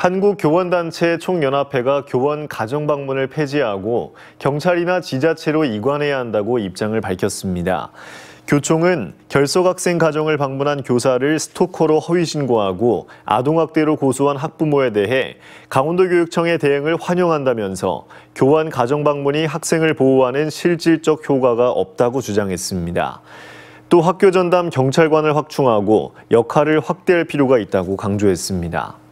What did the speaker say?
한국교원단체 총연합회가 교원 가정방문을 폐지하고 경찰이나 지자체로 이관해야 한다고 입장을 밝혔습니다. 교총은 결석학생 가정을 방문한 교사를 스토커로 허위 신고하고 아동학대로 고소한 학부모에 대해 강원도교육청의 대응을 환영한다면서 교원 가정 방문이 학생을 보호하는 실질적 효과가 없다고 주장했습니다. 또 학교 전담 경찰관을 확충하고 역할을 확대할 필요가 있다고 강조했습니다.